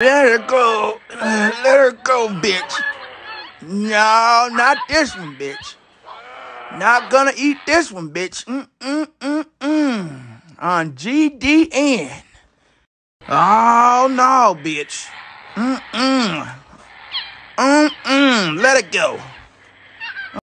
Let her go. Let her go, bitch. No, not this one, bitch. Not gonna eat this one, bitch. Mm-mm-mm-mm. On GDN. Oh, no, bitch. Mm-mm. Mm-mm. Let it go.